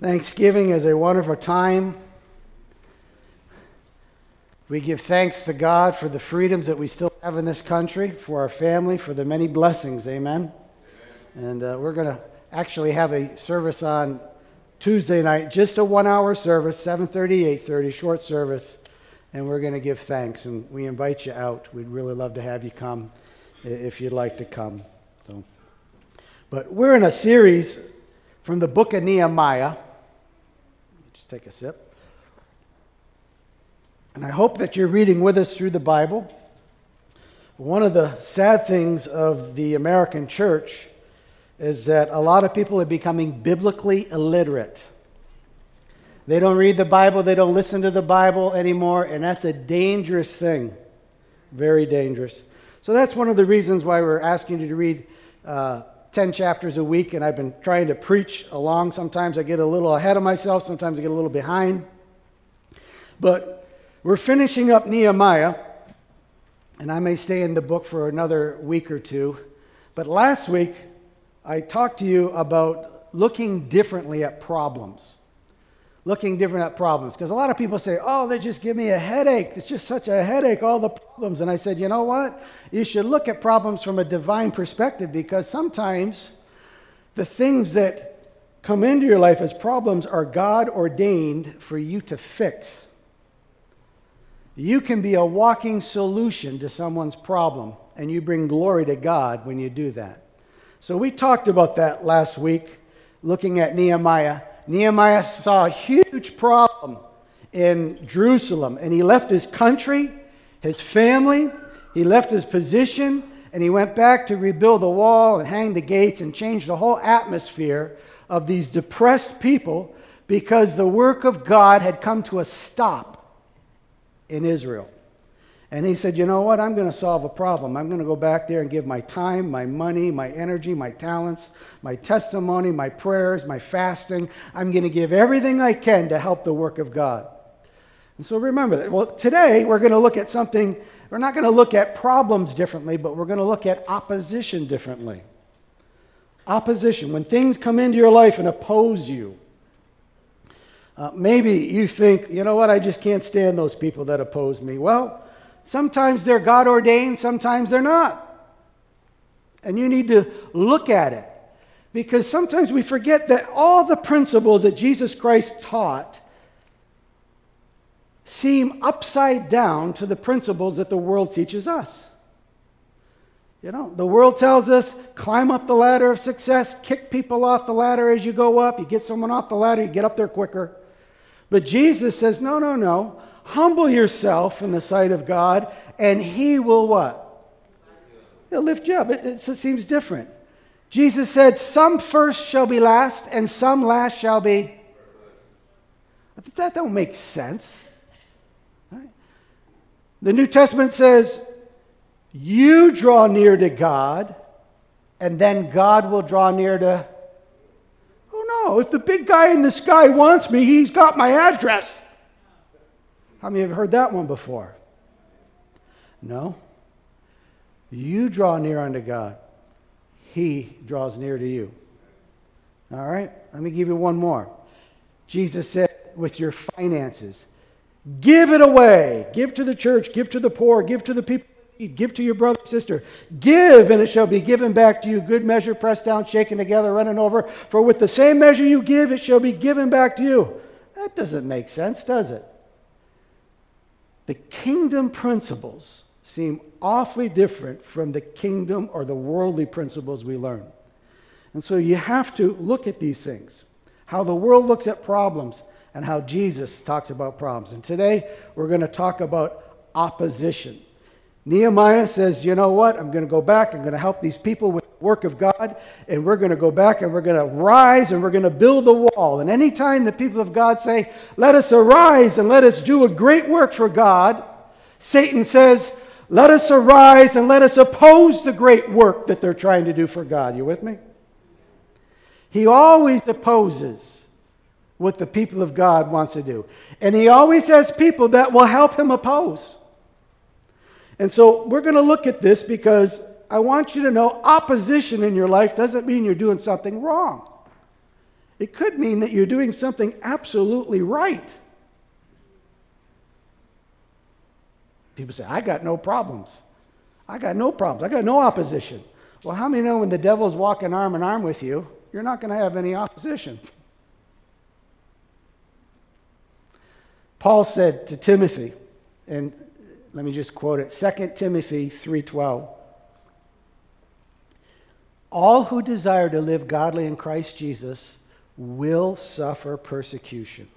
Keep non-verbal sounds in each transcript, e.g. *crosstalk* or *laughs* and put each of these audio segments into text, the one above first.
Thanksgiving is a wonderful time. We give thanks to God for the freedoms that we still have in this country, for our family, for the many blessings. Amen. And uh, we're going to actually have a service on Tuesday night, just a one-hour service, 7:30, 8:30, short service, and we're going to give thanks. And we invite you out. We'd really love to have you come if you'd like to come. So, but we're in a series from the book of Nehemiah take a sip. And I hope that you're reading with us through the Bible. One of the sad things of the American church is that a lot of people are becoming biblically illiterate. They don't read the Bible, they don't listen to the Bible anymore, and that's a dangerous thing. Very dangerous. So that's one of the reasons why we're asking you to read uh, 10 chapters a week, and I've been trying to preach along. Sometimes I get a little ahead of myself, sometimes I get a little behind. But we're finishing up Nehemiah, and I may stay in the book for another week or two. But last week, I talked to you about looking differently at problems looking different at problems. Because a lot of people say, oh, they just give me a headache. It's just such a headache, all the problems. And I said, you know what? You should look at problems from a divine perspective because sometimes the things that come into your life as problems are God ordained for you to fix. You can be a walking solution to someone's problem, and you bring glory to God when you do that. So, we talked about that last week, looking at Nehemiah. Nehemiah saw a huge problem in Jerusalem, and he left his country, his family, he left his position, and he went back to rebuild the wall and hang the gates and change the whole atmosphere of these depressed people because the work of God had come to a stop in Israel. And he said, You know what? I'm going to solve a problem. I'm going to go back there and give my time, my money, my energy, my talents, my testimony, my prayers, my fasting. I'm going to give everything I can to help the work of God. And so remember that. Well, today we're going to look at something, we're not going to look at problems differently, but we're going to look at opposition differently. Opposition. When things come into your life and oppose you, uh, maybe you think, you know what, I just can't stand those people that oppose me. Well, Sometimes they're God ordained, sometimes they're not. And you need to look at it. Because sometimes we forget that all the principles that Jesus Christ taught seem upside down to the principles that the world teaches us. You know, the world tells us climb up the ladder of success, kick people off the ladder as you go up. You get someone off the ladder, you get up there quicker. But Jesus says, no, no, no. Humble yourself in the sight of God, and He will what? He'll lift you up. It, it, it seems different. Jesus said, Some first shall be last, and some last shall be. That don't make sense. The New Testament says, You draw near to God, and then God will draw near to. Oh no, if the big guy in the sky wants me, he's got my address. How many have heard that one before? No. You draw near unto God, He draws near to you. All right? Let me give you one more. Jesus said, with your finances, give it away. Give to the church, give to the poor, give to the people. Give to your brother, sister. Give, and it shall be given back to you. Good measure, pressed down, shaken together, running over. For with the same measure you give, it shall be given back to you. That doesn't make sense, does it? The kingdom principles seem awfully different from the kingdom or the worldly principles we learn. And so you have to look at these things how the world looks at problems and how Jesus talks about problems. And today we're going to talk about opposition. Nehemiah says, You know what? I'm going to go back. I'm going to help these people with the work of God, and we're going to go back and we're going to rise and we're going to build the wall. And anytime the people of God say, Let us arise and let us do a great work for God, Satan says, Let us arise and let us oppose the great work that they're trying to do for God. You with me? He always opposes what the people of God wants to do. And he always has people that will help him oppose. And so we're going to look at this because I want you to know opposition in your life doesn't mean you're doing something wrong. It could mean that you're doing something absolutely right. People say, I got no problems. I got no problems. I got no opposition. Well, how many know when the devil's walking arm in arm with you, you're not going to have any opposition? Paul said to Timothy, and let me just quote it 2 Timothy 3:12 All who desire to live godly in Christ Jesus will suffer persecution.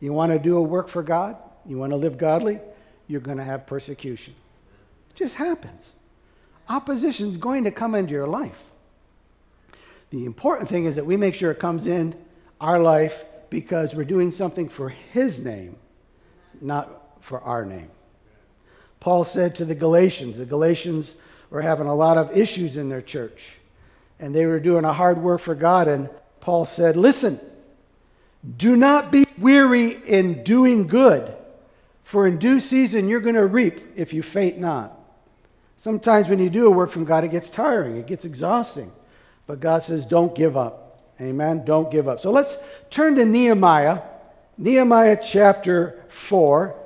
You want to do a work for God? You want to live godly? You're going to have persecution. It just happens. Opposition is going to come into your life. The important thing is that we make sure it comes in our life because we're doing something for His name, not for our name. Paul said to the Galatians, the Galatians were having a lot of issues in their church, and they were doing a hard work for God. And Paul said, Listen, do not be weary in doing good, for in due season you're going to reap if you faint not. Sometimes when you do a work from God, it gets tiring, it gets exhausting. But God says, Don't give up. Amen. Don't give up. So let's turn to Nehemiah, Nehemiah chapter 4.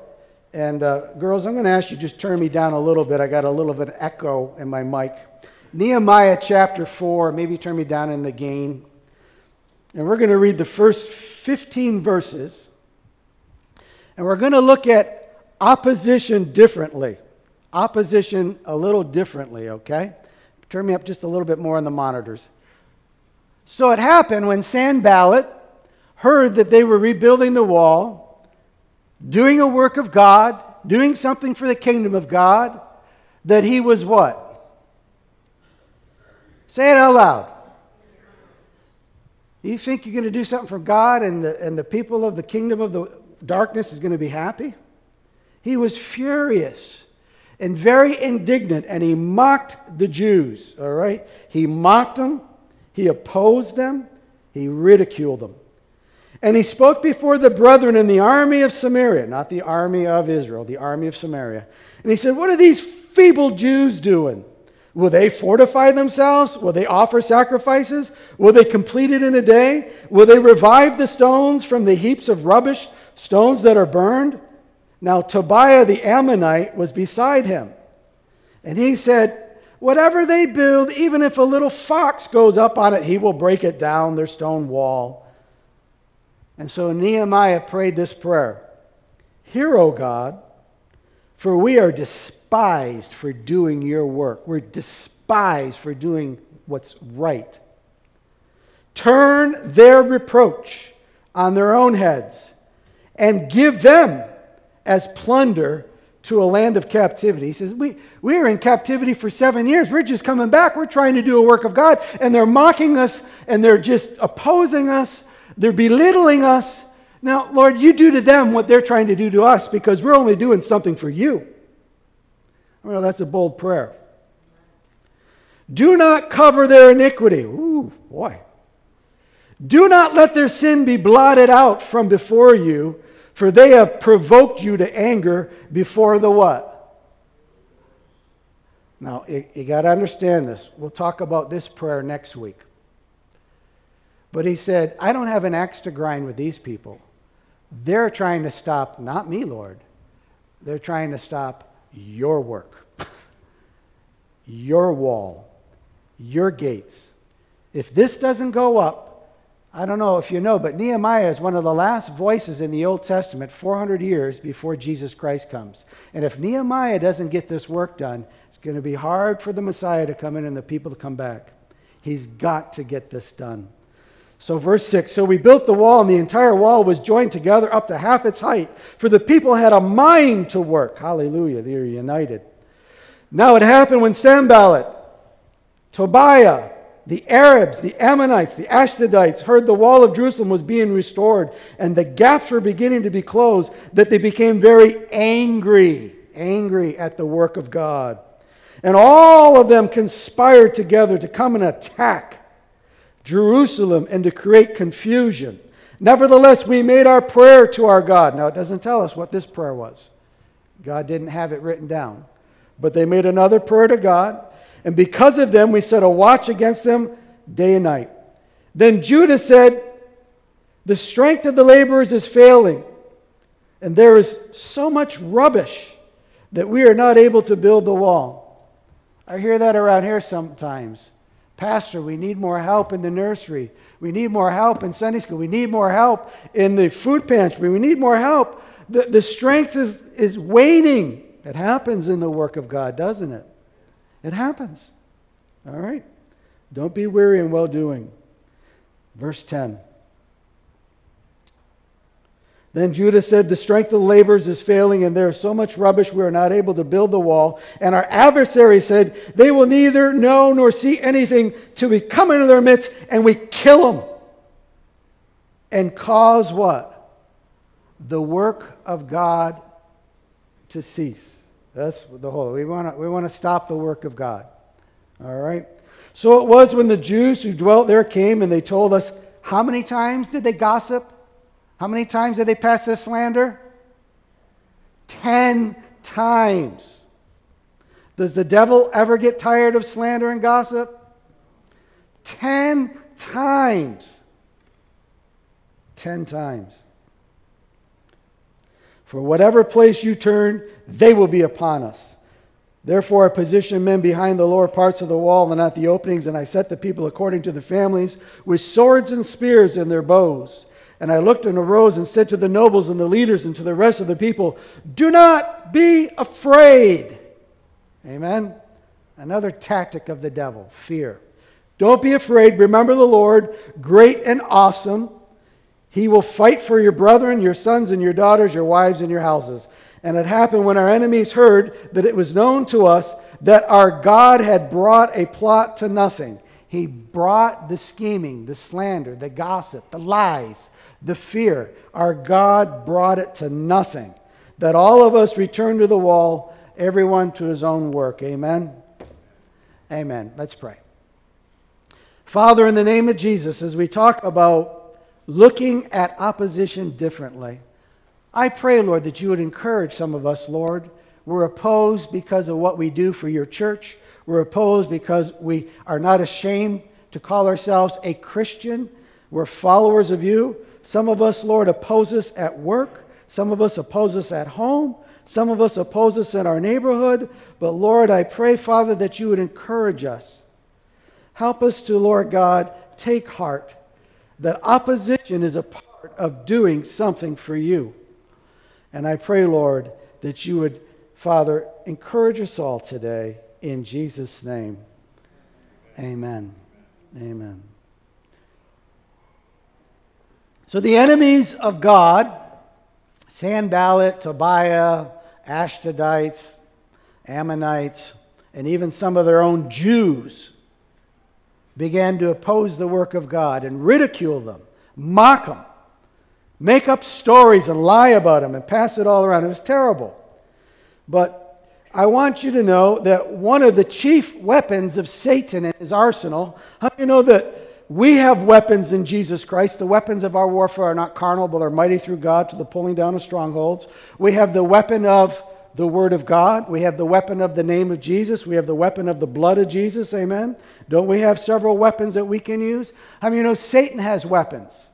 And uh, girls, I'm going to ask you just turn me down a little bit. I got a little bit of echo in my mic. Nehemiah chapter 4, maybe turn me down in the gain. And we're going to read the first 15 verses. And we're going to look at opposition differently. Opposition a little differently, okay? Turn me up just a little bit more on the monitors. So it happened when Sanballat heard that they were rebuilding the wall doing a work of God, doing something for the kingdom of God, that he was what? Say it out loud. You think you're going to do something for God and the, and the people of the kingdom of the darkness is going to be happy? He was furious and very indignant, and he mocked the Jews, all right? He mocked them, he opposed them, he ridiculed them. And he spoke before the brethren in the army of Samaria, not the army of Israel, the army of Samaria. And he said, What are these feeble Jews doing? Will they fortify themselves? Will they offer sacrifices? Will they complete it in a day? Will they revive the stones from the heaps of rubbish, stones that are burned? Now, Tobiah the Ammonite was beside him. And he said, Whatever they build, even if a little fox goes up on it, he will break it down, their stone wall. And so Nehemiah prayed this prayer Hear, O God, for we are despised for doing your work. We're despised for doing what's right. Turn their reproach on their own heads and give them as plunder to a land of captivity. He says, we, we are in captivity for seven years. We're just coming back. We're trying to do a work of God. And they're mocking us and they're just opposing us. They're belittling us. Now, Lord, you do to them what they're trying to do to us because we're only doing something for you. Well, that's a bold prayer. Do not cover their iniquity. Ooh, boy. Do not let their sin be blotted out from before you, for they have provoked you to anger before the what? Now, you, you got to understand this. We'll talk about this prayer next week. But he said, I don't have an axe to grind with these people. They're trying to stop, not me, Lord. They're trying to stop your work, *laughs* your wall, your gates. If this doesn't go up, I don't know if you know, but Nehemiah is one of the last voices in the Old Testament 400 years before Jesus Christ comes. And if Nehemiah doesn't get this work done, it's going to be hard for the Messiah to come in and the people to come back. He's got to get this done. So, verse 6 So we built the wall, and the entire wall was joined together up to half its height, for the people had a mind to work. Hallelujah, they are united. Now it happened when Sanballat, Tobiah, the Arabs, the Ammonites, the Ashdodites heard the wall of Jerusalem was being restored and the gaps were beginning to be closed, that they became very angry, angry at the work of God. And all of them conspired together to come and attack Jerusalem and to create confusion. Nevertheless, we made our prayer to our God. Now, it doesn't tell us what this prayer was. God didn't have it written down. But they made another prayer to God, and because of them, we set a watch against them day and night. Then Judah said, The strength of the laborers is failing, and there is so much rubbish that we are not able to build the wall. I hear that around here sometimes. Pastor, we need more help in the nursery. We need more help in Sunday school. We need more help in the food pantry. We need more help. The, the strength is, is waning. It happens in the work of God, doesn't it? It happens. All right? Don't be weary in well doing. Verse 10. Then Judah said, The strength of the laborers is failing, and there is so much rubbish we are not able to build the wall. And our adversary said, They will neither know nor see anything till we come into their midst and we kill them. And cause what? The work of God to cease. That's the whole. We want to we want to stop the work of God. All right? So it was when the Jews who dwelt there came and they told us, How many times did they gossip? How many times did they pass this slander? Ten times. Does the devil ever get tired of slander and gossip? Ten times. Ten times. For whatever place you turn, they will be upon us. Therefore, I positioned men behind the lower parts of the wall and at the openings, and I set the people according to the families with swords and spears and their bows. And I looked and arose and said to the nobles and the leaders and to the rest of the people, Do not be afraid. Amen. Another tactic of the devil fear. Don't be afraid. Remember the Lord, great and awesome. He will fight for your brethren, your sons and your daughters, your wives and your houses. And it happened when our enemies heard that it was known to us that our God had brought a plot to nothing. He brought the scheming, the slander, the gossip, the lies, the fear. Our God brought it to nothing. That all of us return to the wall, everyone to his own work. Amen. Amen. Let's pray. Father, in the name of Jesus, as we talk about looking at opposition differently, I pray, Lord, that you would encourage some of us, Lord. We're opposed because of what we do for your church. We're opposed because we are not ashamed to call ourselves a Christian. We're followers of you. Some of us, Lord, oppose us at work. Some of us oppose us at home. Some of us oppose us in our neighborhood. But Lord, I pray, Father, that you would encourage us. Help us to, Lord God, take heart that opposition is a part of doing something for you. And I pray, Lord, that you would, Father, encourage us all today in Jesus' name. Amen. Amen. So the enemies of God, Sanballat, Tobiah, Ashdodites, Ammonites, and even some of their own Jews, began to oppose the work of God and ridicule them, mock them make up stories and lie about them and pass it all around. It was terrible. But I want you to know that one of the chief weapons of Satan in his arsenal, how do you know that we have weapons in Jesus Christ? The weapons of our warfare are not carnal, but are mighty through God to the pulling down of strongholds. We have the weapon of the Word of God. We have the weapon of the name of Jesus. We have the weapon of the blood of Jesus. Amen. Don't we have several weapons that we can use? I mean, you know, Satan has weapons.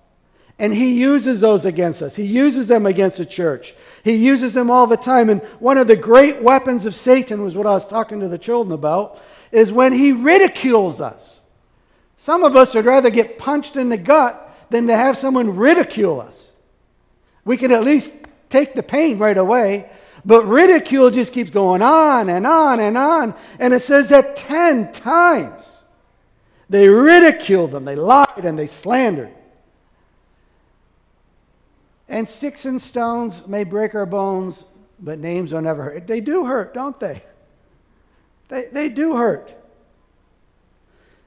And he uses those against us. He uses them against the church. He uses them all the time. And one of the great weapons of Satan was what I was talking to the children about, is when he ridicules us. Some of us would rather get punched in the gut than to have someone ridicule us. We can at least take the pain right away, but ridicule just keeps going on and on and on. And it says that 10 times they ridiculed them, they lied, and they slandered. And sticks and stones may break our bones, but names don't hurt. They do hurt, don't they? They, they do hurt.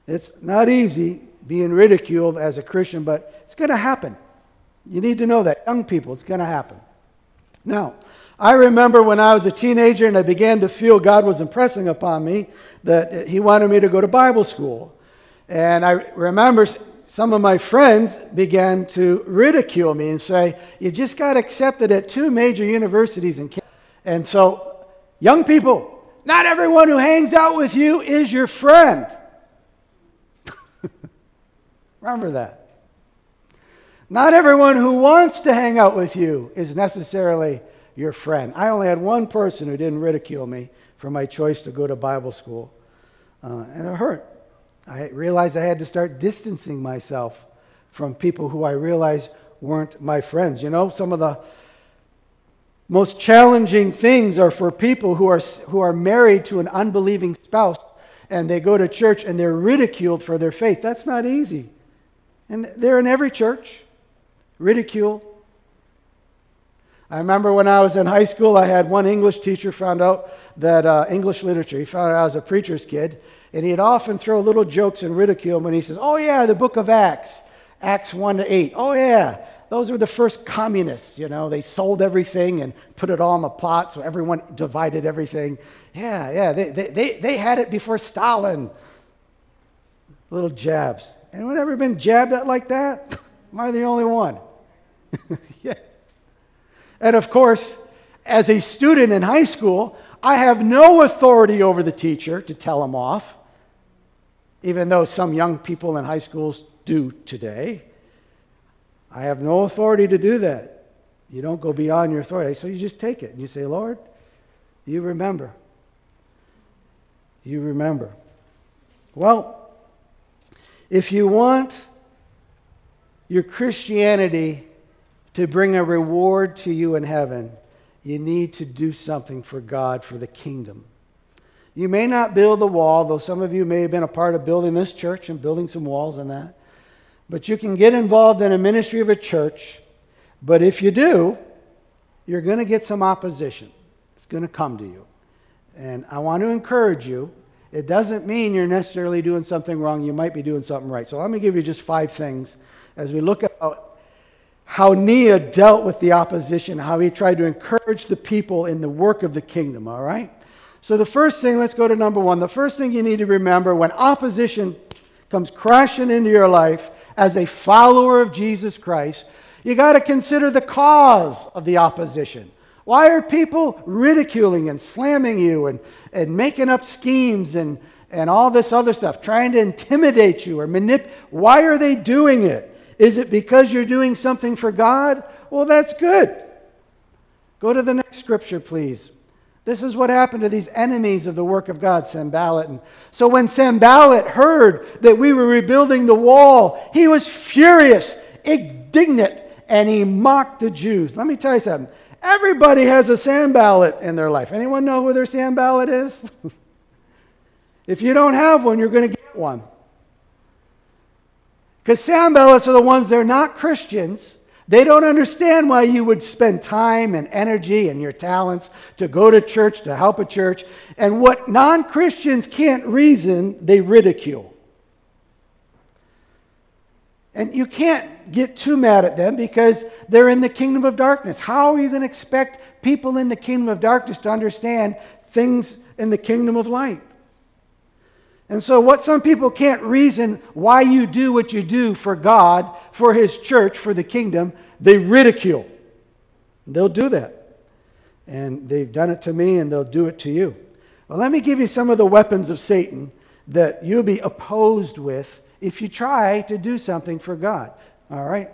It's not easy being ridiculed as a Christian, but it's going to happen. You need to know that. Young people, it's going to happen. Now, I remember when I was a teenager and I began to feel God was impressing upon me that He wanted me to go to Bible school. And I remember some of my friends began to ridicule me and say, You just got accepted at two major universities in Canada. And so, young people, not everyone who hangs out with you is your friend. *laughs* Remember that. Not everyone who wants to hang out with you is necessarily your friend. I only had one person who didn't ridicule me for my choice to go to Bible school, uh, and it hurt. I realized I had to start distancing myself from people who I realized weren't my friends. You know, some of the most challenging things are for people who are, who are married to an unbelieving spouse and they go to church and they're ridiculed for their faith. That's not easy. And they're in every church, ridicule. I remember when I was in high school, I had one English teacher found out that uh, English literature, he found out I was a preacher's kid, and he'd often throw little jokes and ridicule when he says, Oh, yeah, the book of Acts, Acts 1 to 8. Oh, yeah, those were the first communists, you know. They sold everything and put it all in a pot, so everyone divided everything. Yeah, yeah, they, they, they, they had it before Stalin. Little jabs. Anyone ever been jabbed at like that? Am I the only one? *laughs* yeah. And of course, as a student in high school, I have no authority over the teacher to tell him off, even though some young people in high schools do today. I have no authority to do that. You don't go beyond your authority. So you just take it and you say, Lord, you remember. You remember. Well, if you want your Christianity to bring a reward to you in heaven, you need to do something for God, for the kingdom. You may not build the wall, though some of you may have been a part of building this church and building some walls and that. But you can get involved in a ministry of a church. But if you do, you're going to get some opposition. It's going to come to you. And I want to encourage you. It doesn't mean you're necessarily doing something wrong. You might be doing something right. So let me give you just five things as we look at how Nehemiah dealt with the opposition, how he tried to encourage the people in the work of the kingdom, all right? So, the first thing, let's go to number one. The first thing you need to remember when opposition comes crashing into your life as a follower of Jesus Christ, you got to consider the cause of the opposition. Why are people ridiculing and slamming you and, and making up schemes and, and all this other stuff, trying to intimidate you or manipulate? Why are they doing it? Is it because you're doing something for God? Well, that's good. Go to the next scripture, please. This is what happened to these enemies of the work of God, Sanballat. And so when Sanballat heard that we were rebuilding the wall, he was furious, indignant, and he mocked the Jews. Let me tell you something. Everybody has a Sanballat in their life. Anyone know who their Sanballat is? *laughs* if you don't have one, you're going to get one. Because Sanballats are the ones that are not Christians. They don't understand why you would spend time and energy and your talents to go to church, to help a church. And what non Christians can't reason, they ridicule. And you can't get too mad at them because they're in the kingdom of darkness. How are you going to expect people in the kingdom of darkness to understand things in the kingdom of light? And so, what some people can't reason why you do what you do for God, for His church, for the kingdom, they ridicule. They'll do that. And they've done it to me, and they'll do it to you. Well, let me give you some of the weapons of Satan that you'll be opposed with if you try to do something for God. All right?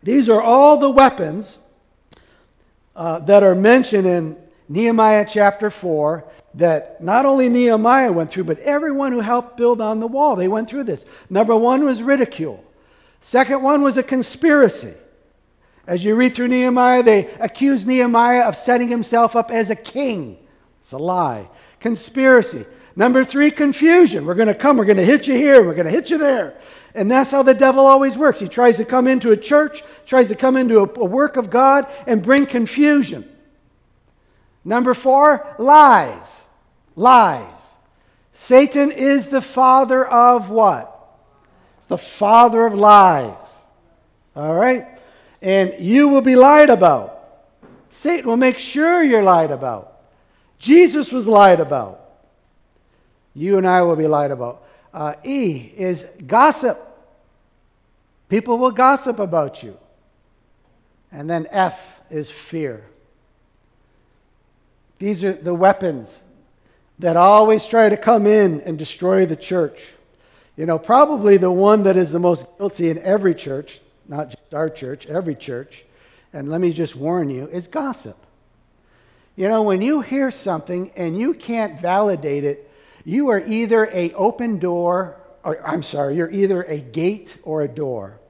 These are all the weapons uh, that are mentioned in Nehemiah chapter 4 that not only Nehemiah went through, but everyone who helped build on the wall, they went through this. Number one was ridicule. Second one was a conspiracy. As you read through Nehemiah, they accuse Nehemiah of setting himself up as a king. It's a lie. Conspiracy. Number three, confusion. We're going to come, we're going to hit you here, we're going to hit you there. And that's how the devil always works. He tries to come into a church, tries to come into a, a work of God and bring confusion. Number four, lies. Lies. Satan is the father of what? It's the father of lies. All right? And you will be lied about. Satan will make sure you're lied about. Jesus was lied about. You and I will be lied about. Uh, e is gossip. People will gossip about you. And then F is fear. These are the weapons that always try to come in and destroy the church. You know, probably the one that is the most guilty in every church, not just our church, every church, and let me just warn you, is gossip. You know, when you hear something and you can't validate it, you are either a open door, or I'm sorry, you're either a gate or a door.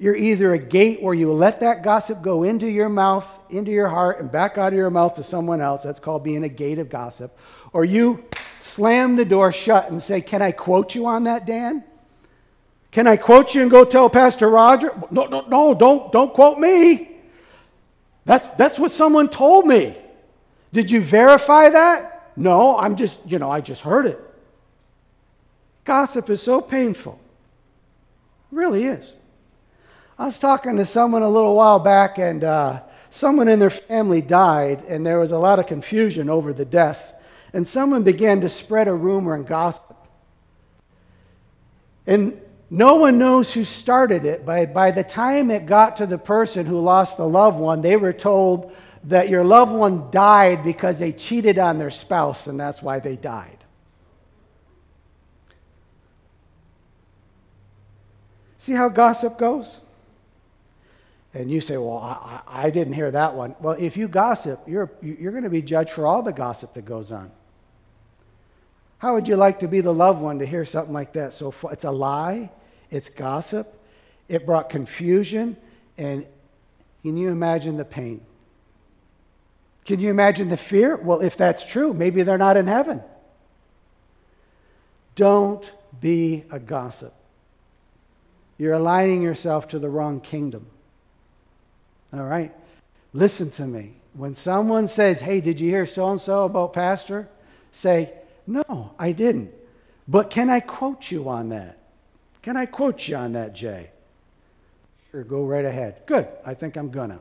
You're either a gate where you let that gossip go into your mouth, into your heart, and back out of your mouth to someone else. That's called being a gate of gossip. Or you slam the door shut and say, Can I quote you on that, Dan? Can I quote you and go tell Pastor Roger? No, no, no, don't, don't quote me. That's, that's what someone told me. Did you verify that? No, I'm just, you know, I just heard it. Gossip is so painful. It really is. I was talking to someone a little while back, and uh, someone in their family died, and there was a lot of confusion over the death. And someone began to spread a rumor and gossip. And no one knows who started it, but by the time it got to the person who lost the loved one, they were told that your loved one died because they cheated on their spouse, and that's why they died. See how gossip goes? And you say, Well, I, I, didn't hear that one. Well, if you gossip, you're, you're going to be judged for all the gossip that goes on. How would you like to be the loved one to hear something like that? So it's a lie, it's gossip, it brought confusion, and can you imagine the pain? Can you imagine the fear? Well, if that's true, maybe they're not in heaven. Don't be a gossip. You're aligning yourself to the wrong kingdom. All right? Listen to me. When someone says, Hey, did you hear so and so about Pastor? Say, No, I didn't. But can I quote you on that? Can I quote you on that, Jay? Sure, go right ahead. Good. I think I'm to.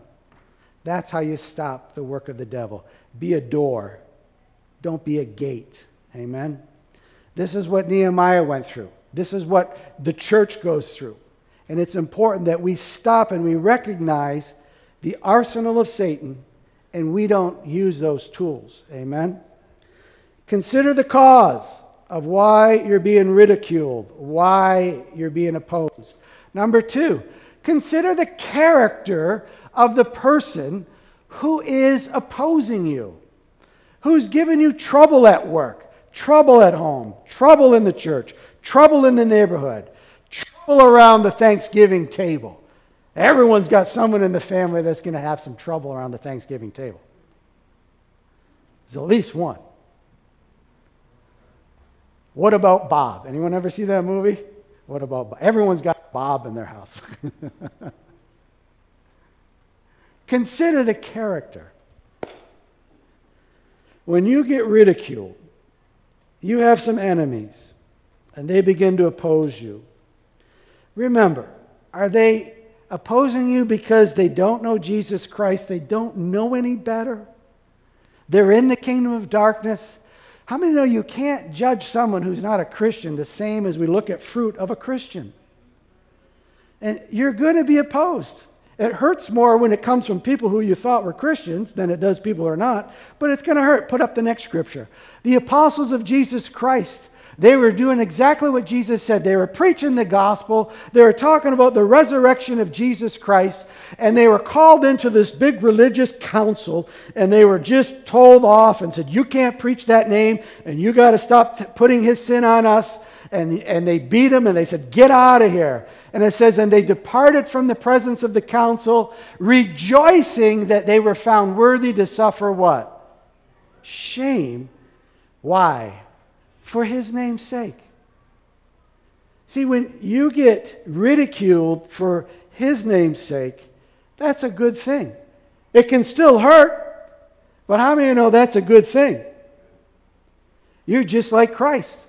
That's how you stop the work of the devil. Be a door, don't be a gate. Amen? This is what Nehemiah went through. This is what the church goes through. And it's important that we stop and we recognize the arsenal of Satan, and we don't use those tools. Amen? Consider the cause of why you're being ridiculed, why you're being opposed. Number two, consider the character of the person who is opposing you, who's giving you trouble at work, trouble at home, trouble in the church, trouble in the neighborhood, trouble around the Thanksgiving table. Everyone's got someone in the family that's going to have some trouble around the Thanksgiving table. There's at least one. What about Bob? Anyone ever see that movie? What about Bob? Everyone's got Bob in their house. *laughs* Consider the character. When you get ridiculed, you have some enemies, and they begin to oppose you. Remember, are they opposing you because they don't know Jesus Christ, they don't know any better. They're in the kingdom of darkness. How many know you can't judge someone who's not a Christian the same as we look at fruit of a Christian? And you're going to be opposed. It hurts more when it comes from people who you thought were Christians than it does people who are not, but it's going to hurt. Put up the next scripture. The apostles of Jesus Christ they were doing exactly what Jesus said. They were preaching the gospel. They were talking about the resurrection of Jesus Christ. And they were called into this big religious council. And they were just told off and said, You can't preach that name. And you got to stop putting his sin on us. And, and they beat him and they said, Get out of here. And it says, And they departed from the presence of the council, rejoicing that they were found worthy to suffer what? Shame. Why? For his name's sake. See, when you get ridiculed for his name's sake, that's a good thing. It can still hurt, but how many know that's a good thing? You're just like Christ.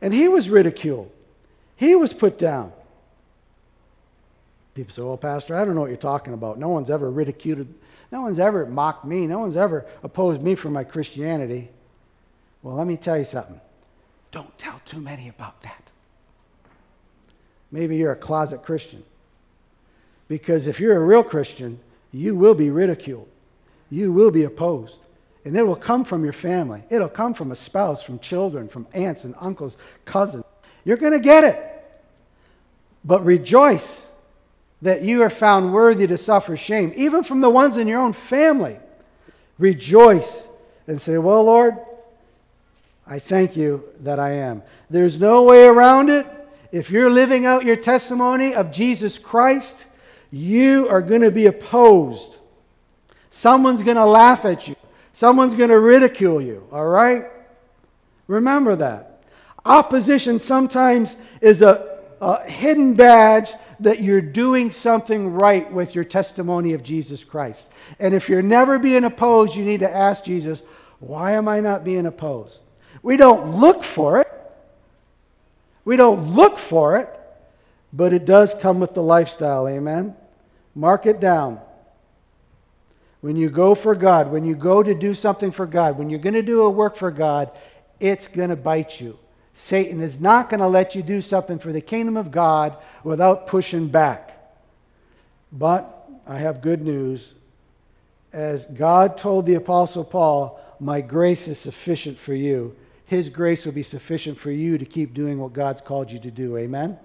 And he was ridiculed, he was put down. People say, Well, Pastor, I don't know what you're talking about. No one's ever ridiculed, no one's ever mocked me, no one's ever opposed me for my Christianity. Well, let me tell you something. Don't tell too many about that. Maybe you're a closet Christian. Because if you're a real Christian, you will be ridiculed. You will be opposed. And it will come from your family. It'll come from a spouse, from children, from aunts and uncles, cousins. You're going to get it. But rejoice that you are found worthy to suffer shame, even from the ones in your own family. Rejoice and say, Well, Lord, I thank you that I am. There's no way around it. If you're living out your testimony of Jesus Christ, you are going to be opposed. Someone's going to laugh at you. Someone's going to ridicule you, all right? Remember that. Opposition sometimes is a, a hidden badge that you're doing something right with your testimony of Jesus Christ. And if you're never being opposed, you need to ask Jesus, why am I not being opposed? We don't look for it. We don't look for it, but it does come with the lifestyle. Amen? Mark it down. When you go for God, when you go to do something for God, when you're going to do a work for God, it's going to bite you. Satan is not going to let you do something for the kingdom of God without pushing back. But I have good news. As God told the Apostle Paul, My grace is sufficient for you. His grace will be sufficient for you to keep doing what God's called you to do. Amen?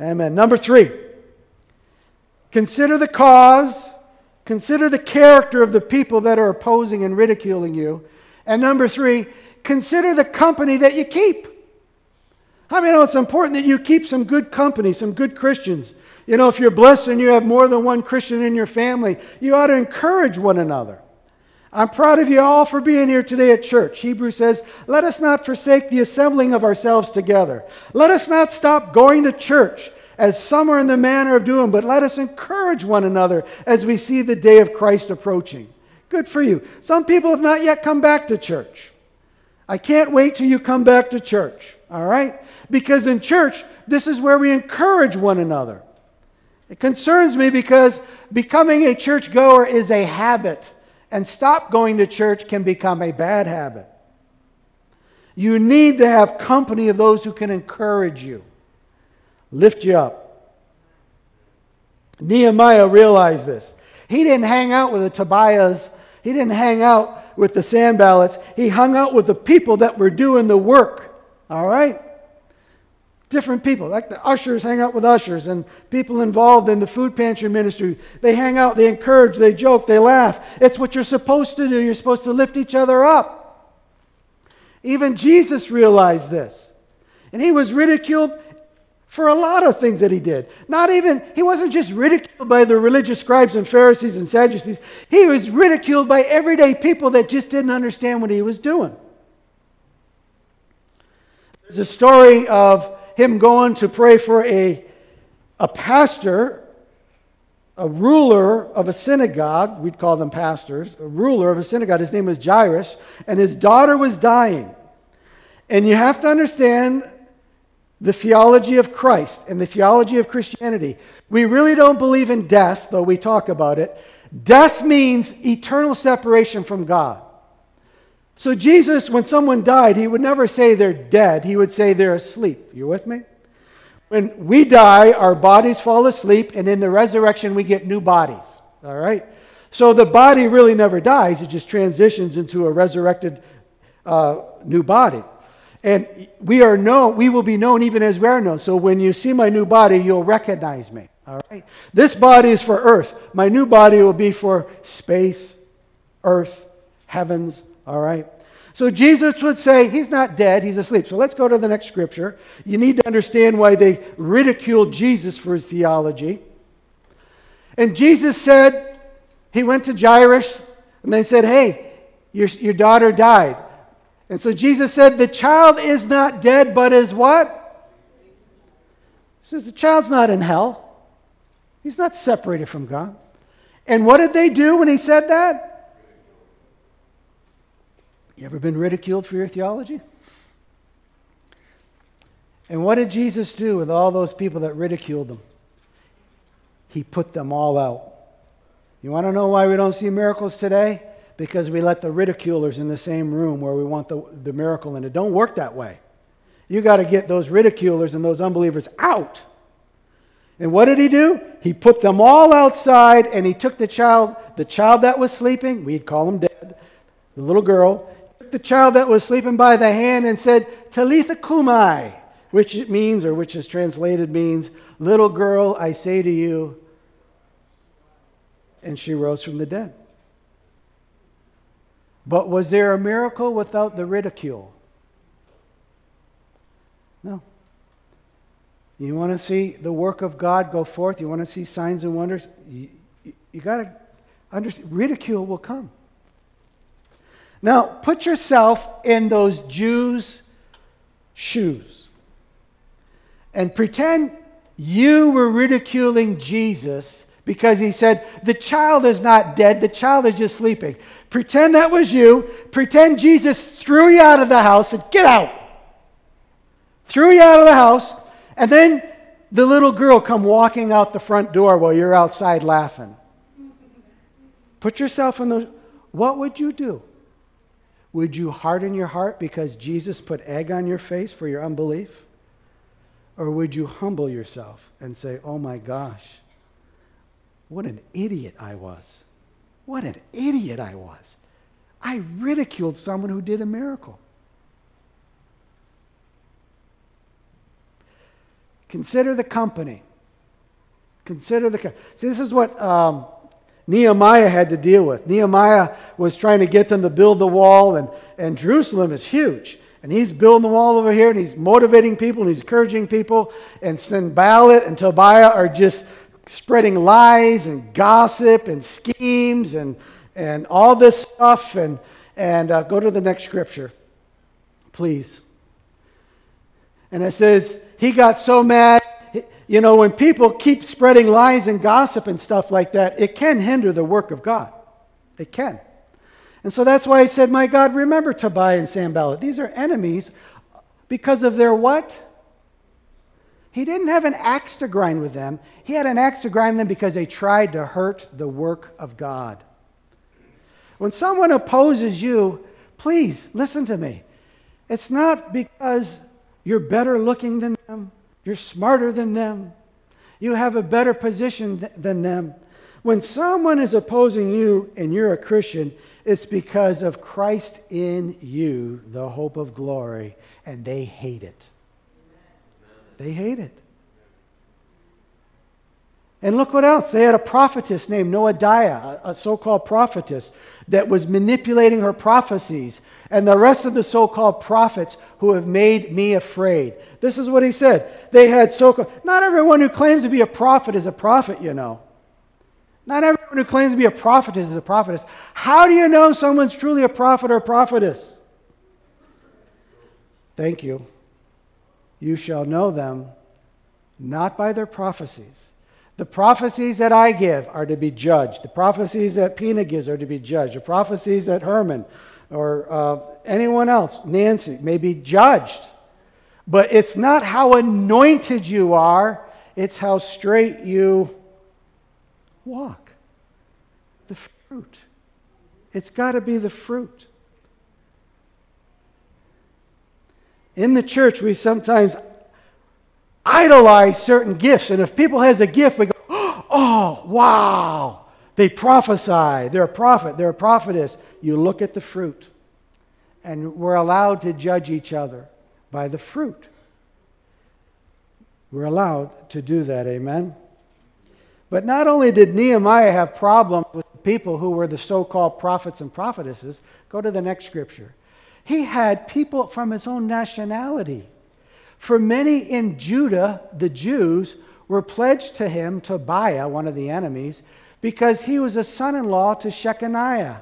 Amen. Number three, consider the cause, consider the character of the people that are opposing and ridiculing you. And number three, consider the company that you keep. I mean, it's important that you keep some good company, some good Christians. You know, if you're blessed and you have more than one Christian in your family, you ought to encourage one another. I'm proud of you all for being here today at church. Hebrews says, Let us not forsake the assembling of ourselves together. Let us not stop going to church as some are in the manner of doing, but let us encourage one another as we see the day of Christ approaching. Good for you. Some people have not yet come back to church. I can't wait till you come back to church, all right? Because in church, this is where we encourage one another. It concerns me because becoming a church goer is a habit and stop going to church can become a bad habit. You need to have company of those who can encourage you, lift you up. Nehemiah realized this. He didn't hang out with the Tobiahs, he didn't hang out with the Sanballats. He hung out with the people that were doing the work. All right? Different people, like the ushers hang out with ushers and people involved in the food pantry ministry. They hang out, they encourage, they joke, they laugh. It's what you're supposed to do. You're supposed to lift each other up. Even Jesus realized this. And he was ridiculed for a lot of things that he did. Not even, he wasn't just ridiculed by the religious scribes and Pharisees and Sadducees, he was ridiculed by everyday people that just didn't understand what he was doing. There's a story of him going to pray for a, a pastor, a ruler of a synagogue. We'd call them pastors, a ruler of a synagogue. His name was Jairus, and his daughter was dying. And you have to understand the theology of Christ and the theology of Christianity. We really don't believe in death, though we talk about it. Death means eternal separation from God. So, Jesus, when someone died, he would never say they're dead. He would say they're asleep. You with me? When we die, our bodies fall asleep, and in the resurrection, we get new bodies. All right? So, the body really never dies, it just transitions into a resurrected uh, new body. And we are known, we will be known even as we are known. So, when you see my new body, you'll recognize me. All right? This body is for earth. My new body will be for space, earth, heavens, all right? So Jesus would say he's not dead, he's asleep. So let's go to the next scripture. You need to understand why they ridiculed Jesus for his theology. And Jesus said, he went to Jairus and they said, Hey, your, your daughter died. And so Jesus said, The child is not dead, but is what? He says, The child's not in hell. He's not separated from God. And what did they do when he said that? You ever been ridiculed for your theology? And what did Jesus do with all those people that ridiculed him? He put them all out. You want to know why we don't see miracles today? Because we let the ridiculers in the same room where we want the, the miracle and It don't work that way. You got to get those ridiculers and those unbelievers out. And what did he do? He put them all outside and he took the child, the child that was sleeping, we'd call him dead, the little girl, the child that was sleeping by the hand and said, Talitha cumi, which it means, or which is translated means, Little girl, I say to you, and she rose from the dead. But was there a miracle without the ridicule? No. You want to see the work of God go forth? You want to see signs and wonders? You, you, you got to understand, ridicule will come. Now, put yourself in those Jews' shoes and pretend you were ridiculing Jesus because he said, The child is not dead, the child is just sleeping. Pretend that was you. Pretend Jesus threw you out of the house and get out. Threw you out of the house, and then the little girl come walking out the front door while you're outside laughing. Put yourself in the what would you do? Would you harden your heart because Jesus put egg on your face for your unbelief? Or would you humble yourself and say, Oh my gosh, what an idiot I was. What an idiot I was. I ridiculed someone who did a miracle. Consider the company. Consider the. See, this is what um, Nehemiah had to deal with. Nehemiah was trying to get them to build the wall, and, and Jerusalem is huge. And he's building the wall over here, and he's motivating people, and he's encouraging people. And Sanballat and Tobiah are just spreading lies and gossip and schemes and, and all this stuff. And, and uh, go to the next scripture, please. And it says, He got so mad. You know, when people keep spreading lies and gossip and stuff like that, it can hinder the work of God. It can. And so that's why I said, My God, remember Tobiah and Sanballat. These are enemies because of their what? He didn't have an axe to grind with them. He had an axe to grind them because they tried to hurt the work of God. When someone opposes you, please listen to me. It's not because you're better looking than them, you're smarter than them, you have a better position th- than them. When someone is opposing you and you're a Christian, it's because of Christ in you, the hope of glory, and they hate it. They hate it. And look what else. They had a prophetess named Noadiah, a so called prophetess, that was manipulating her prophecies, and the rest of the so called prophets who have made me afraid. This is what he said. They had so called, not everyone who claims to be a prophet is a prophet, you know. Not everyone who claims to be a prophetess is a prophetess. How do you know someone's truly a prophet or a prophetess? Thank you. You shall know them not by their prophecies. The prophecies that I give are to be judged. The prophecies that Pina gives are to be judged. The prophecies that Herman or uh, anyone else, Nancy, may be judged. But it's not how anointed you are, it's how straight you walk. The fruit. It's got to be the fruit. In the church, we sometimes idolize certain gifts. And if people has a gift, we go, *gasps* oh, wow, they prophesy. They're a prophet. They're a prophetess. You look at the fruit. And we're allowed to judge each other by the fruit. We're allowed to do that. Amen. But not only did Nehemiah have problems with people who were the so called prophets and prophetesses, go to the next scripture. He had people from his own nationality. For many in Judah, the Jews, were pledged to him, Tobiah, one of the enemies, because he was a son in law to Shechaniah.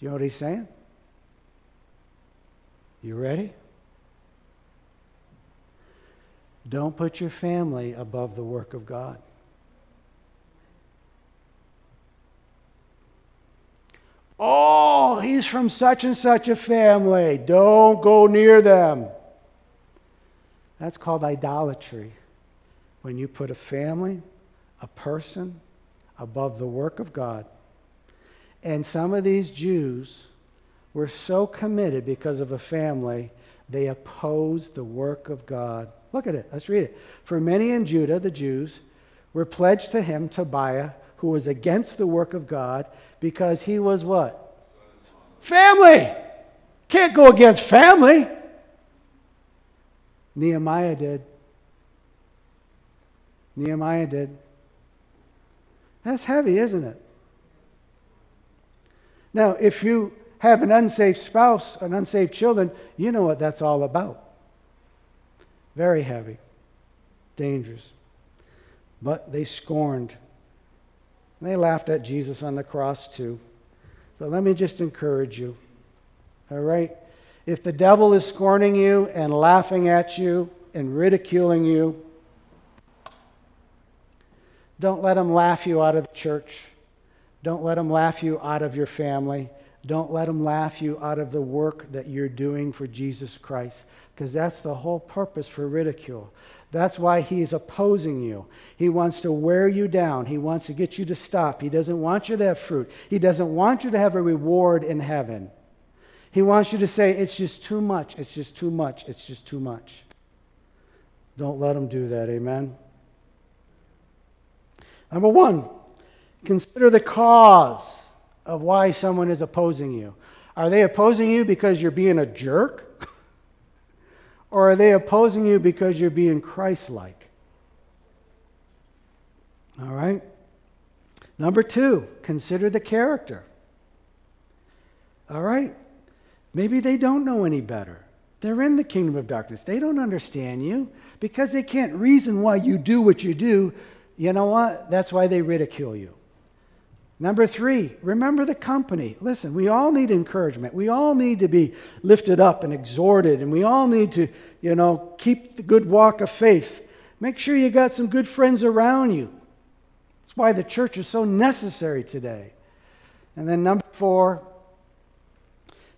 You know what he's saying? You ready? Don't put your family above the work of God. Oh, he's from such and such a family. Don't go near them. That's called idolatry. When you put a family, a person, above the work of God. And some of these Jews were so committed because of a family, they opposed the work of God. Look at it. Let's read it. For many in Judah, the Jews, were pledged to him, Tobiah, who was against the work of God because he was what? Family. Can't go against family. Nehemiah did. Nehemiah did. That's heavy, isn't it? Now, if you have an unsafe spouse, an unsafe children, you know what that's all about. Very heavy, dangerous. But they scorned. They laughed at Jesus on the cross too. But let me just encourage you. All right? If the devil is scorning you and laughing at you and ridiculing you, don't let him laugh you out of the church. Don't let him laugh you out of your family. Don't let him laugh you out of the work that you're doing for Jesus Christ, because that's the whole purpose for ridicule. That's why he's opposing you. He wants to wear you down. He wants to get you to stop. He doesn't want you to have fruit. He doesn't want you to have a reward in heaven. He wants you to say, It's just too much. It's just too much. It's just too much. Don't let him do that. Amen. Number one, consider the cause of why someone is opposing you. Are they opposing you because you're being a jerk? Or are they opposing you because you're being Christ like? All right? Number two, consider the character. All right? Maybe they don't know any better. They're in the kingdom of darkness. They don't understand you because they can't reason why you do what you do. You know what? That's why they ridicule you. Number three, remember the company. Listen, we all need encouragement. We all need to be lifted up and exhorted, and we all need to, you know, keep the good walk of faith. Make sure you got some good friends around you. That's why the church is so necessary today. And then number four,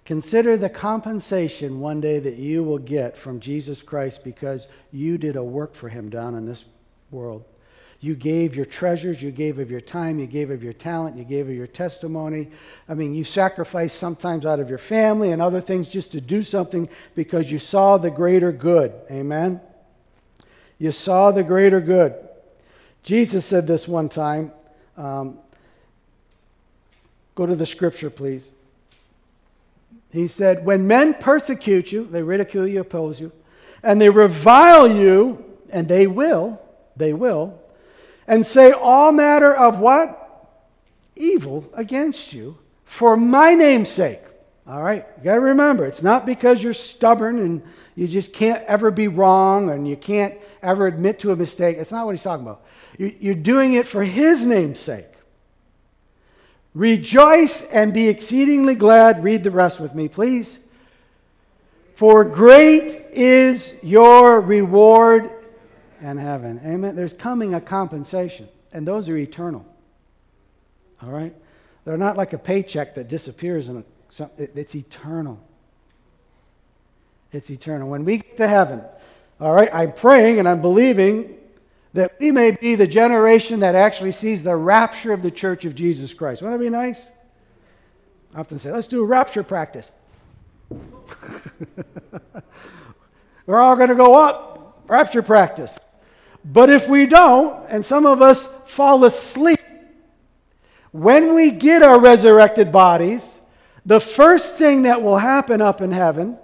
consider the compensation one day that you will get from Jesus Christ because you did a work for him down in this world. You gave your treasures, you gave of your time, you gave of your talent, you gave of your testimony. I mean, you sacrificed sometimes out of your family and other things just to do something because you saw the greater good. Amen? You saw the greater good. Jesus said this one time. Um, go to the scripture, please. He said, When men persecute you, they ridicule you, oppose you, and they revile you, and they will, they will, and say all matter of what? Evil against you for my name's sake. All right, you got to remember, it's not because you're stubborn and you just can't ever be wrong and you can't ever admit to a mistake. It's not what he's talking about. You're doing it for his name's sake. Rejoice and be exceedingly glad. Read the rest with me, please. For great is your reward and heaven. Amen. There's coming a compensation, and those are eternal. All right? They're not like a paycheck that disappears, and it's eternal. It's eternal. When we get to heaven, all right, I'm praying and I'm believing that we may be the generation that actually sees the rapture of the church of Jesus Christ. Wouldn't that be nice? I often say, let's do a rapture practice. *laughs* We're all going to go up, rapture practice. But if we don't, and some of us fall asleep, when we get our resurrected bodies, the first thing that will happen up in heaven,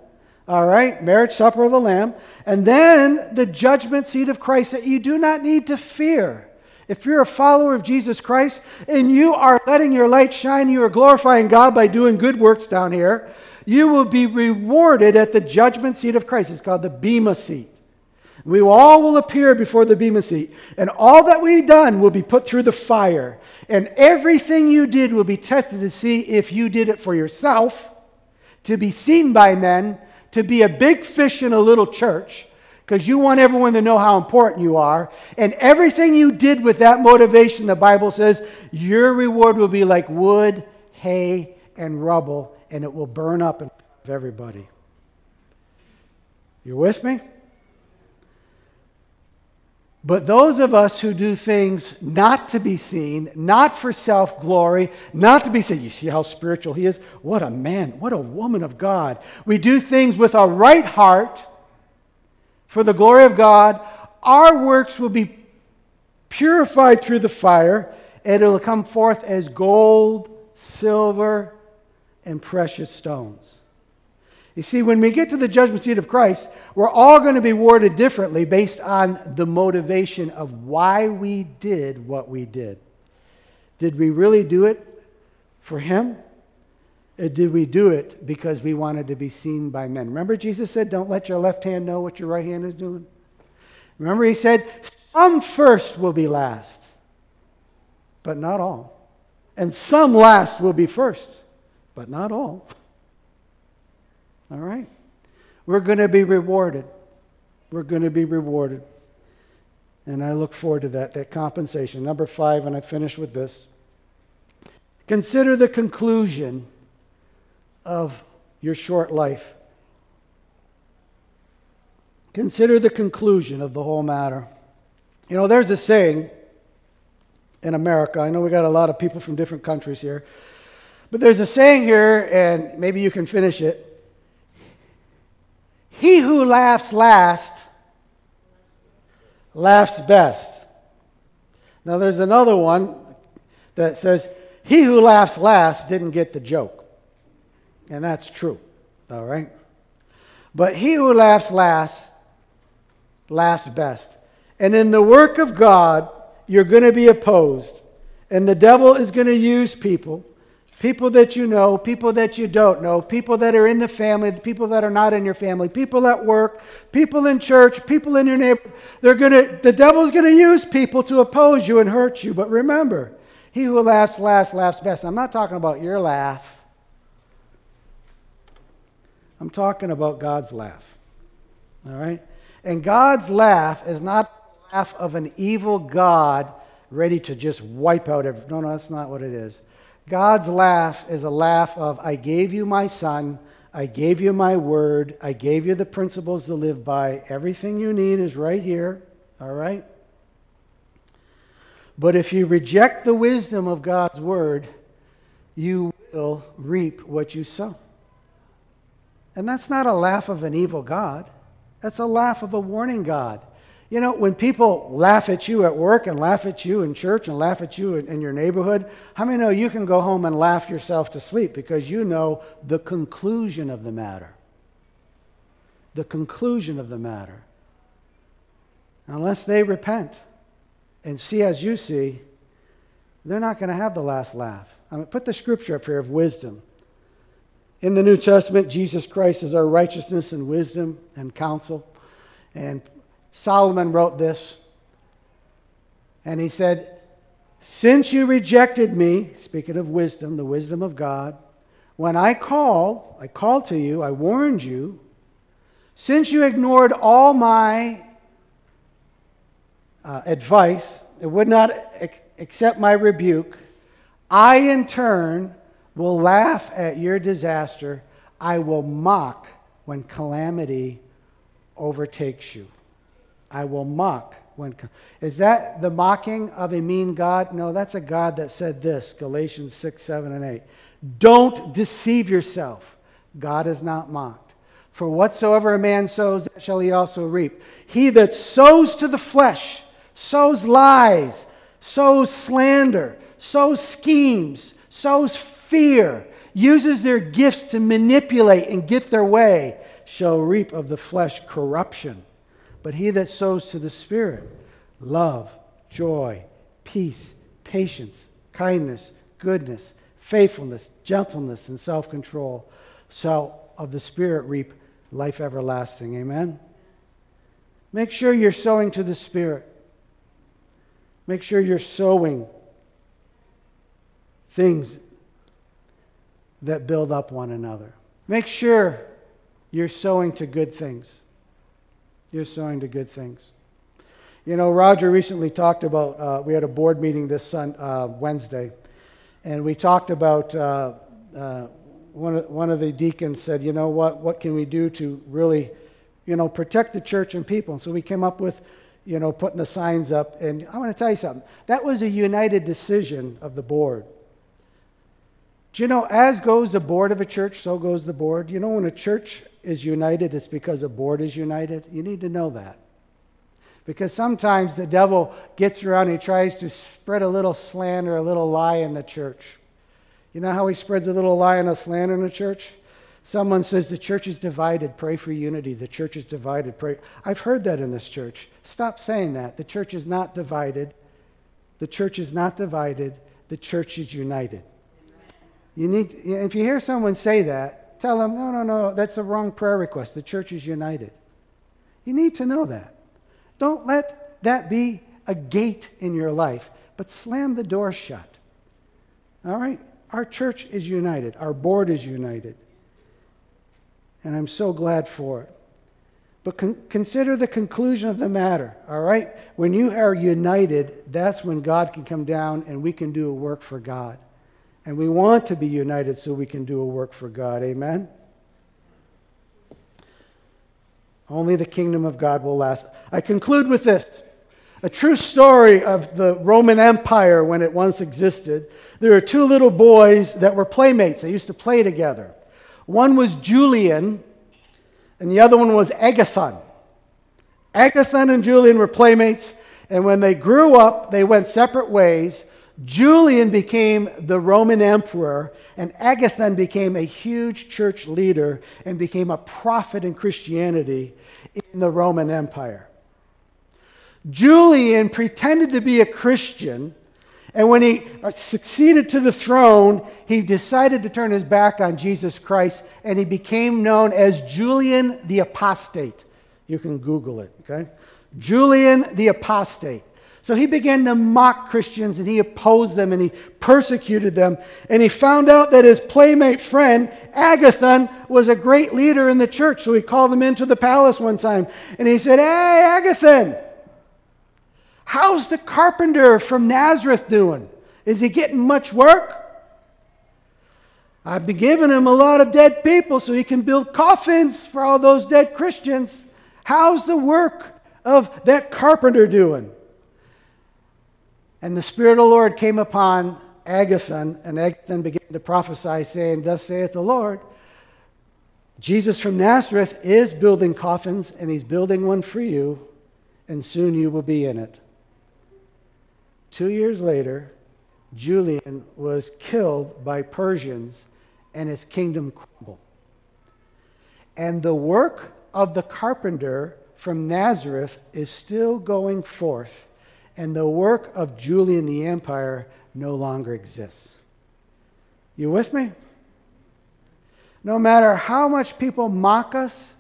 all right, marriage supper of the Lamb, and then the judgment seat of Christ that you do not need to fear. If you're a follower of Jesus Christ and you are letting your light shine, you are glorifying God by doing good works down here, you will be rewarded at the judgment seat of Christ. It's called the Bema seat. We all will appear before the Bema seat, and all that we've done will be put through the fire. And everything you did will be tested to see if you did it for yourself, to be seen by men, to be a big fish in a little church, because you want everyone to know how important you are. And everything you did with that motivation, the Bible says, your reward will be like wood, hay, and rubble, and it will burn up in everybody. You with me? But those of us who do things not to be seen, not for self glory, not to be seen, you see how spiritual he is? What a man, what a woman of God. We do things with a right heart for the glory of God. Our works will be purified through the fire, and it'll come forth as gold, silver, and precious stones. You see, when we get to the judgment seat of Christ, we're all going to be warded differently based on the motivation of why we did what we did. Did we really do it for Him? Or did we do it because we wanted to be seen by men? Remember, Jesus said, Don't let your left hand know what your right hand is doing? Remember, He said, Some first will be last, but not all. And some last will be first, but not all. *laughs* All right? We're going to be rewarded. We're going to be rewarded. And I look forward to that, that compensation. Number five, and I finish with this. Consider the conclusion of your short life. Consider the conclusion of the whole matter. You know, there's a saying in America. I know we got a lot of people from different countries here. But there's a saying here, and maybe you can finish it. He who laughs last laughs best. Now, there's another one that says, He who laughs last didn't get the joke. And that's true, all right? But he who laughs last laughs best. And in the work of God, you're going to be opposed. And the devil is going to use people People that you know, people that you don't know, people that are in the family, people that are not in your family, people at work, people in church, people in your neighborhood. They're gonna, the devil's going to use people to oppose you and hurt you. But remember, he who laughs last laughs best. I'm not talking about your laugh. I'm talking about God's laugh. All right? And God's laugh is not the laugh of an evil God ready to just wipe out everything. No, no, that's not what it is. God's laugh is a laugh of, I gave you my son, I gave you my word, I gave you the principles to live by. Everything you need is right here, all right? But if you reject the wisdom of God's word, you will reap what you sow. And that's not a laugh of an evil God, that's a laugh of a warning God. You know, when people laugh at you at work and laugh at you in church and laugh at you in, in, your neighborhood, how many know you can go home and laugh yourself to sleep because you know the conclusion of the matter? The conclusion of the matter. Unless they repent and see as you see, they're not going to have the last laugh. I mean, put the scripture up here of wisdom. In the New Testament, Jesus Christ is our righteousness and wisdom and counsel. And Solomon wrote this, and he said, Since you rejected me, speaking of wisdom, the wisdom of God, when I called, I called to you, I warned you, since you ignored all my uh, advice and would not ac- accept my rebuke, I in turn will laugh at your disaster. I will mock when calamity overtakes you. I will mock when. Is that the mocking of a mean God? No, that's a God that said this Galatians 6, 7, and 8. Don't deceive yourself. God is not mocked. For whatsoever a man sows, that shall he also reap. He that sows to the flesh, sows lies, sows slander, sows schemes, sows fear, uses their gifts to manipulate and get their way, shall reap of the flesh corruption. But he that sows to the Spirit, love, joy, peace, patience, kindness, goodness, faithfulness, gentleness, and self control, shall of the Spirit reap life everlasting. Amen? Make sure you're sowing to the Spirit. Make sure you're sowing things that build up one another. Make sure you're sowing to good things. You're sowing to good things. You know, Roger recently talked about, uh, we had a board meeting this sun, uh, Wednesday, and we talked about, uh, uh, one, of, one of the deacons said, you know what, what can we do to really, you know, protect the church and people? And so we came up with, you know, putting the signs up. And I want to tell you something. That was a united decision of the board. Do you know, as goes the board of a church, so goes the board? You know, when a church is united, it's because a board is united. You need to know that. Because sometimes the devil gets around and he tries to spread a little slander, a little lie in the church. You know how he spreads a little lie and a slander in the church? Someone says the church is divided, pray for unity. The church is divided, pray. I've heard that in this church. Stop saying that. The church is not divided. The church is not divided. The church is united. You need, if you hear someone say that, tell them, no, no, no, that's a wrong prayer request. The church is united. You need to know that. Don't let that be a gate in your life, but slam the door shut. All right? Our church is united, our board is united. And I'm so glad for it. But con- consider the conclusion of the matter, all right? When you are united, that's when God can come down and we can do a work for God. And we want to be united so we can do a work for God. Amen? Only the kingdom of God will last. I conclude with this a true story of the Roman Empire when it once existed. There are two little boys that were playmates, they used to play together. One was Julian, and the other one was Agathon. Agathon and Julian were playmates, and when they grew up, they went separate ways. Julian became the Roman emperor, and Agathon became a huge church leader and became a prophet in Christianity in the Roman Empire. Julian pretended to be a Christian, and when he uh, succeeded to the throne, he decided to turn his back on Jesus Christ, and he became known as Julian the Apostate. You can Google it, okay? Julian the Apostate. So he began to mock Christians and he opposed them and he persecuted them. And he found out that his playmate friend, Agathon, was a great leader in the church. So he called him into the palace one time and he said, Hey, Agathon, how's the carpenter from Nazareth doing? Is he getting much work? I've been giving him a lot of dead people so he can build coffins for all those dead Christians. How's the work of that carpenter doing? And the Spirit of the Lord came upon Agathon, and Agathon began to prophesy, saying, Thus saith the Lord, Jesus from Nazareth is building coffins, and he's building one for you, and soon you will be in it. Two years later, Julian was killed by Persians, and his kingdom crumbled. And the work of the carpenter from Nazareth is still going forth and the work of Julian the Empire no longer exists. You with me? No matter how much people mock us,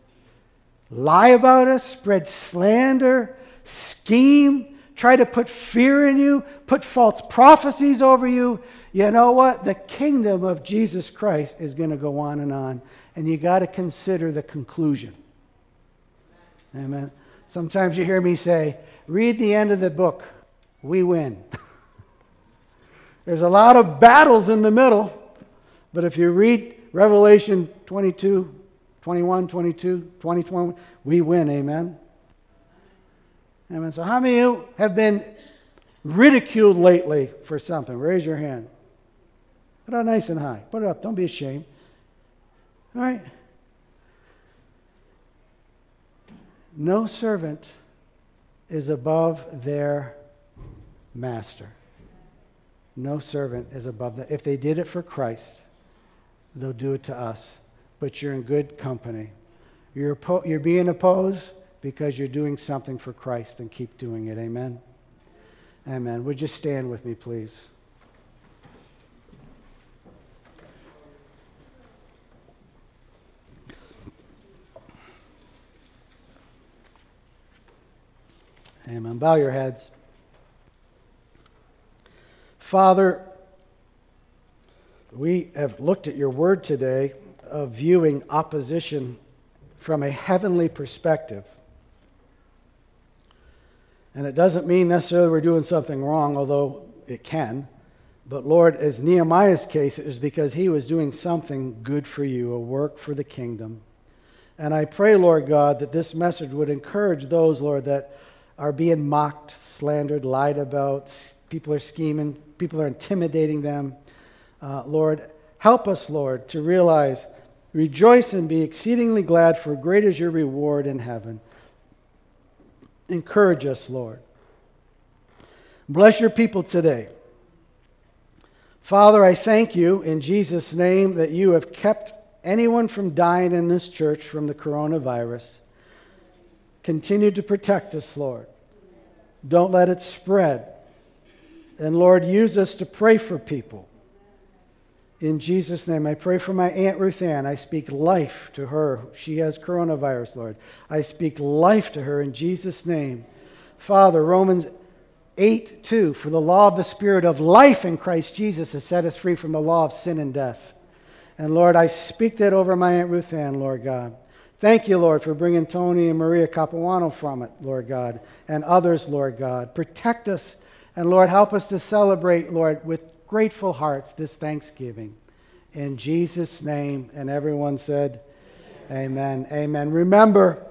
lie about us, spread slander, scheme, try to put fear in you, put false prophecies over you, you know what? The kingdom of Jesus Christ is going to go on and on. And you got to consider the conclusion. Amen. Sometimes you hear me say, read the end of the book. We win. *laughs* There's a lot of battles in the middle, but if you read Revelation 22, 21, 22, 20, 21, we win. Amen. Amen. So, how many of you have been ridiculed lately for something? Raise your hand. Put it up nice and high. Put it up. Don't be ashamed. All right. No servant is above their master. No servant is above that. If they did it for Christ, they'll do it to us. But you're in good company. You're, you're being opposed because you're doing something for Christ and keep doing it. Amen. Amen. Would you stand with me, please? Amen. Bow your heads. Father, we have looked at your word today of viewing opposition from a heavenly perspective. And it doesn't mean necessarily we're doing something wrong, although it can. But Lord, as Nehemiah's case, it was because he was doing something good for you, a work for the kingdom. And I pray, Lord God, that this message would encourage those, Lord, that are being mocked, slandered, lied about. People are scheming, people are intimidating them. Uh, Lord, help us, Lord, to realize, rejoice and be exceedingly glad, for great is your reward in heaven. Encourage us, Lord. Bless your people today. Father, I thank you in Jesus' name that you have kept anyone from dying in this church from the coronavirus. Continue to protect us, Lord. Don't let it spread. And Lord, use us to pray for people. In Jesus' name, I pray for my Aunt Ruth Ann. I speak life to her. She has coronavirus, Lord. I speak life to her in Jesus' name. Father, Romans 8 2, for the law of the Spirit of life in Christ Jesus has set us free from the law of sin and death. And Lord, I speak that over my Aunt Ruth Ann, Lord God. Thank you, Lord, for bringing Tony and Maria Capuano from it, Lord God, and others, Lord God. Protect us, and Lord, help us to celebrate, Lord, with grateful hearts this Thanksgiving. In Jesus' name, and everyone said, Amen. Amen. Amen. Remember,